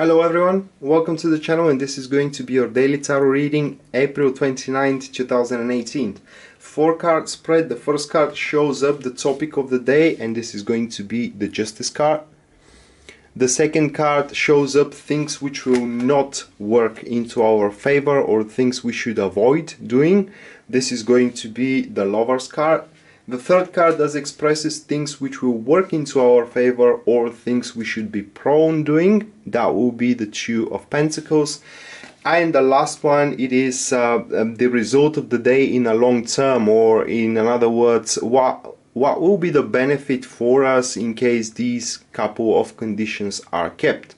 Hello everyone, welcome to the channel and this is going to be your daily tarot reading April 29th 2018. Four card spread, the first card shows up the topic of the day and this is going to be the justice card. The second card shows up things which will not work into our favor or things we should avoid doing. This is going to be the lover's card. The third card does expresses things which will work into our favor or things we should be prone doing. That will be the two of pentacles. And the last one, it is uh, um, the result of the day in a long term, or in other words, what what will be the benefit for us in case these couple of conditions are kept.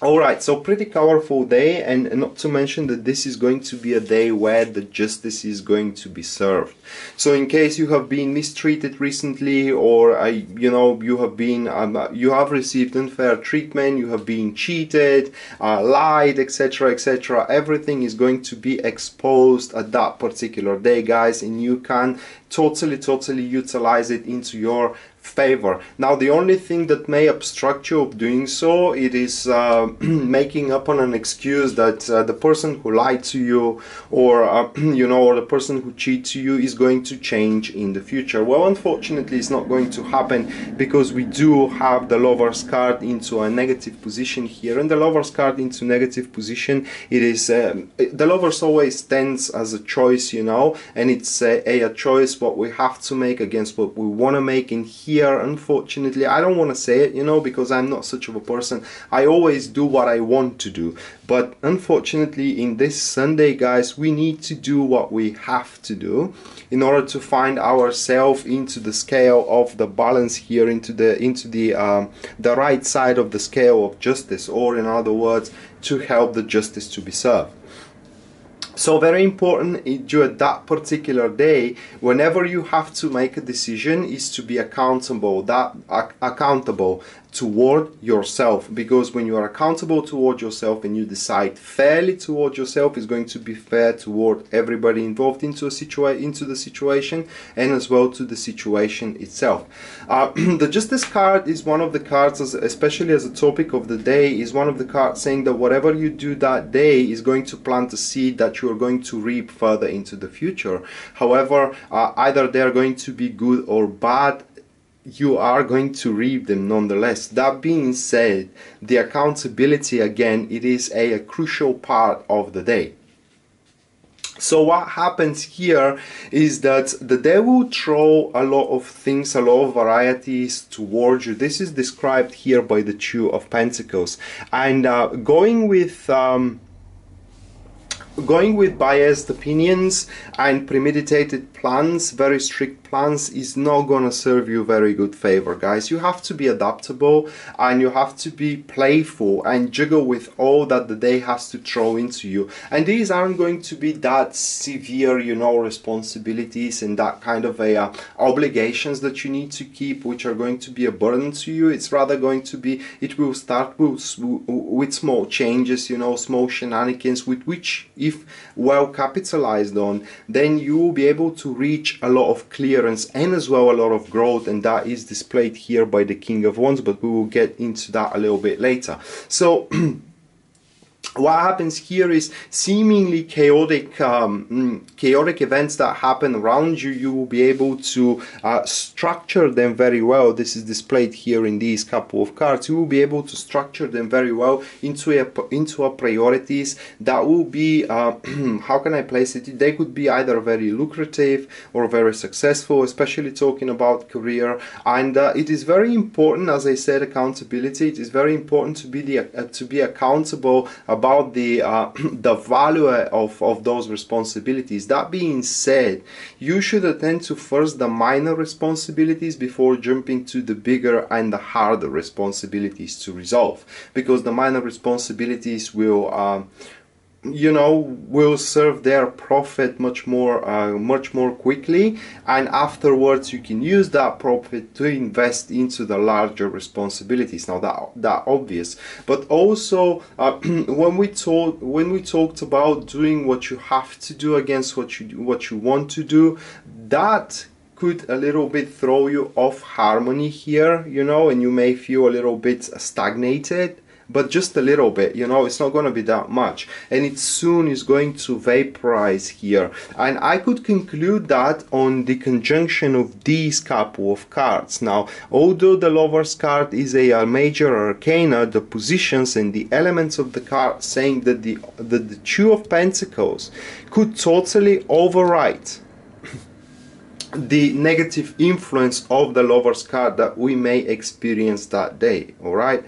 Alright, so pretty colorful day and not to mention that this is going to be a day where the justice is going to be served. So in case you have been mistreated recently or uh, you know you have been um, uh, you have received unfair treatment, you have been cheated, uh, lied, etc etc everything is going to be exposed at that particular day guys and you can totally totally utilize it into your favor. Now the only thing that may obstruct you of doing so it is uh, making up on an excuse that uh, the person who lied to you or uh, you know or the person who cheats you is going to change in the future. Well unfortunately it's not going to happen because we do have the lover's card into a negative position here and the lover's card into negative position it is um, the lover's always stands as a choice you know and it's a, a choice what we have to make against what we want to make in here here unfortunately. I don't want to say it you know because I'm not such of a person. I always do what I want to do. But unfortunately in this Sunday guys we need to do what we have to do in order to find ourselves into the scale of the balance here into the into the um, the right side of the scale of justice or in other words to help the justice to be served so very important during that particular day, whenever you have to make a decision, is to be accountable. That accountable toward yourself because when you are accountable toward yourself and you decide fairly toward yourself is going to be fair toward everybody involved into a situa- into the situation and as well to the situation itself. Uh, the justice card is one of the cards as, especially as a topic of the day is one of the cards saying that whatever you do that day is going to plant a seed that you are going to reap further into the future. However uh, either they are going to be good or bad you are going to reap them nonetheless. That being said, the accountability again, it is a, a crucial part of the day. So what happens here is that the devil throw a lot of things, a lot of varieties towards you. This is described here by the Two of Pentacles. And uh, going with um, going with biased opinions and premeditated plans, very strict plans, is not gonna serve you very good favor, guys. You have to be adaptable and you have to be playful and juggle with all that the day has to throw into you. And these aren't going to be that severe, you know, responsibilities and that kind of a uh, obligations that you need to keep, which are going to be a burden to you. It's rather going to be, it will start with, with small changes, you know, small shenanigans with which if well capitalized on, then you will be able to reach a lot of clearance and as well a lot of growth and that is displayed here by the King of Wands, but we will get into that a little bit later. So what happens here is seemingly chaotic um, mm, chaotic events that happen around you. You will be able to uh, structure them very well. This is displayed here in these couple of cards. You will be able to structure them very well into a into a priorities that will be uh, how can I place it? They could be either very lucrative or very successful especially talking about career. And uh, it is very important as I said accountability. It is very important to be the uh, to be accountable about the uh, the value of, of those responsibilities. That being said, you should attend to first the minor responsibilities before jumping to the bigger and the harder responsibilities to resolve because the minor responsibilities will uh, you know will serve their profit much more uh, much more quickly. And afterwards you can use that profit to invest into the larger responsibilities. Now that that obvious. But also uh, when we talk when we talked about doing what you have to do against what you what you want to do that could a little bit throw you off harmony here you know and you may feel a little bit stagnated but just a little bit you know it's not going to be that much. And it soon is going to vaporize here. And I could conclude that on the conjunction of these couple of cards. Now although the lover's card is a, a major arcana the positions and the elements of the card saying that the, that the two of pentacles could totally overwrite the negative influence of the lover's card that we may experience that day all right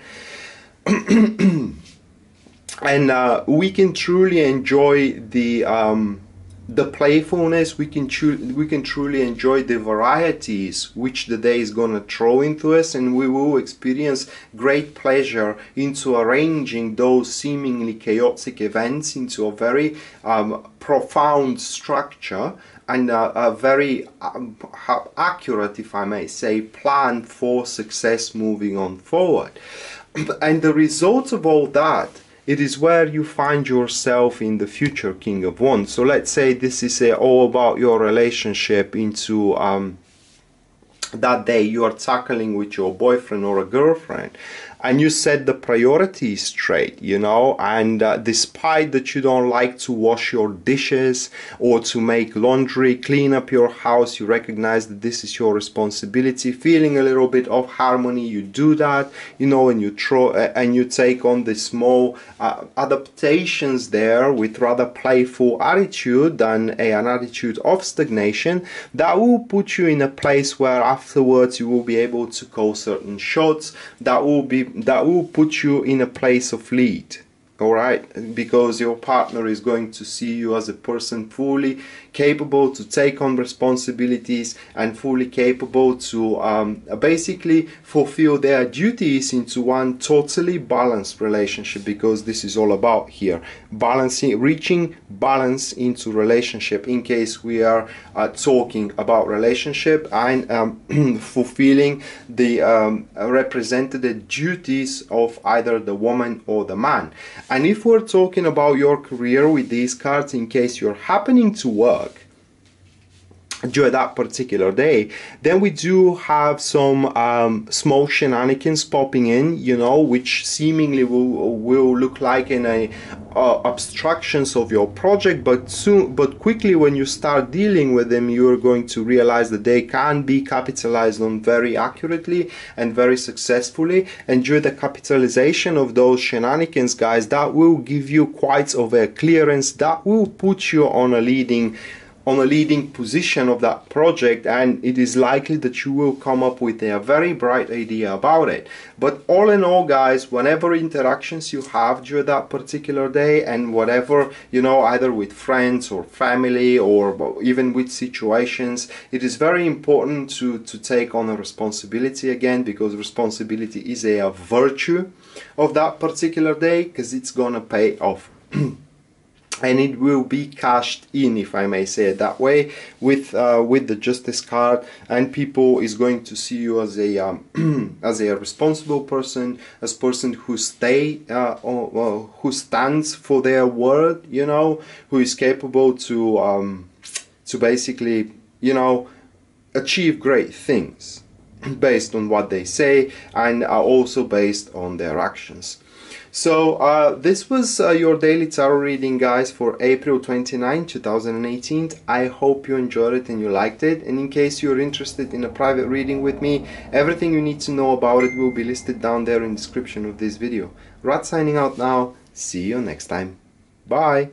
and uh, we can truly enjoy the um, the playfulness. We can we can truly enjoy the varieties which the day is going to throw into us and we will experience great pleasure into arranging those seemingly chaotic events into a very um, profound structure and a, a very um, accurate if I may say plan for success moving on forward and the result of all that it is where you find yourself in the future king of wands. So let's say this is uh, all about your relationship into um, that day you are tackling with your boyfriend or a girlfriend and you set the priorities straight you know and uh, despite that you don't like to wash your dishes or to make laundry clean up your house you recognize that this is your responsibility feeling a little bit of harmony you do that you know and you throw uh, and you take on the small uh, adaptations there with rather playful attitude than a, an attitude of stagnation that will put you in a place where afterwards you will be able to call certain shots that will be that will put you in a place of lead all right because your partner is going to see you as a person fully capable to take on responsibilities and fully capable to um, basically fulfill their duties into one totally balanced relationship because this is all about here balancing reaching balance into relationship. In case we are uh, talking about relationship and um, fulfilling the um, represented duties of either the woman or the man and if we're talking about your career with these cards in case you're happening to work during that particular day then we do have some um, small shenanigans popping in you know which seemingly will will look like in a uh, obstructions of your project but soon but quickly when you start dealing with them you're going to realize that they can be capitalized on very accurately and very successfully. And during the capitalization of those shenanigans guys that will give you quite of a clearance. That will put you on a leading on a leading position of that project and it is likely that you will come up with a very bright idea about it. But all in all guys whenever interactions you have during that particular day and whatever you know either with friends or family or even with situations it is very important to to take on a responsibility again because responsibility is a, a virtue of that particular day because it's gonna pay off and it will be cashed in if I may say it that way with uh, with the justice card. And people is going to see you as a um, as a responsible person as person who stay uh, or, who stands for their word you know who is capable to um, to basically you know achieve great things based on what they say and are also based on their actions so uh, this was uh, your daily tarot reading guys for April 29, 2018. I hope you enjoyed it and you liked it. And in case you're interested in a private reading with me, everything you need to know about it will be listed down there in the description of this video. Radko signing out now. See you next time. Bye.